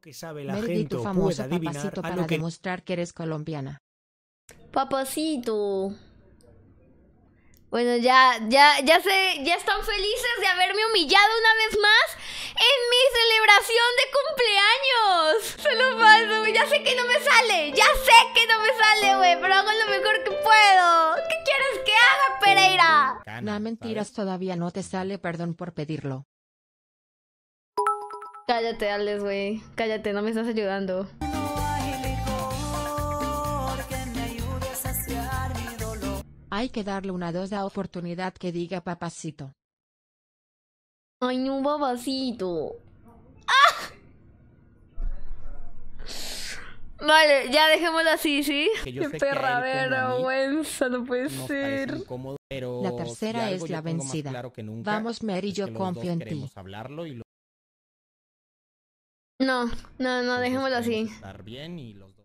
que sabe la gente tu o famoso pueda adivinar papacito a para lo que demostrar que eres colombiana. Papacito. Bueno, ya, ya, ya sé, ya están felices de haberme humillado una vez más en mi celebración de cumpleaños. Se lo paso, güey. Ya sé que no me sale, ya sé que no me sale, güey, pero hago lo mejor que puedo. ¿Qué quieres que haga, Pereira? No, mentiras, todavía no te sale, perdón por pedirlo. Cállate, Alex, güey. Cállate, no me estás ayudando. Hay que darle una dosa oportunidad que diga papacito. Ay, no, babacito. ¡Ah! Vale, ya dejémoslo así, ¿sí? Que Qué sé que a él perra como a mí vergüenza, no puede ser. incómodo, pero La tercera es la vencida. claro que nunca Vamos, Mary, yo confío en ti. hablarlo y No, no, no, dejémoslo así. queremos estar bien y los dos